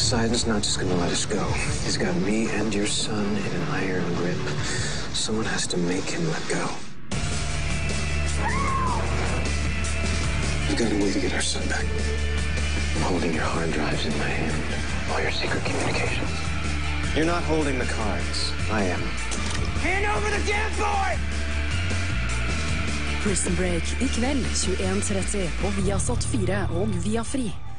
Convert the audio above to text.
Poseidon's not just gonna let us go. He's got me and your son in an iron grip. Someone has to make him let go. We've got a way to get our son back. I'm holding your hard drives in my hand. All your secret communications. You're not holding the cards. I am. Hand over the damn board! Prison Break i kveld 21.30 på Viasat 4 og Viafree.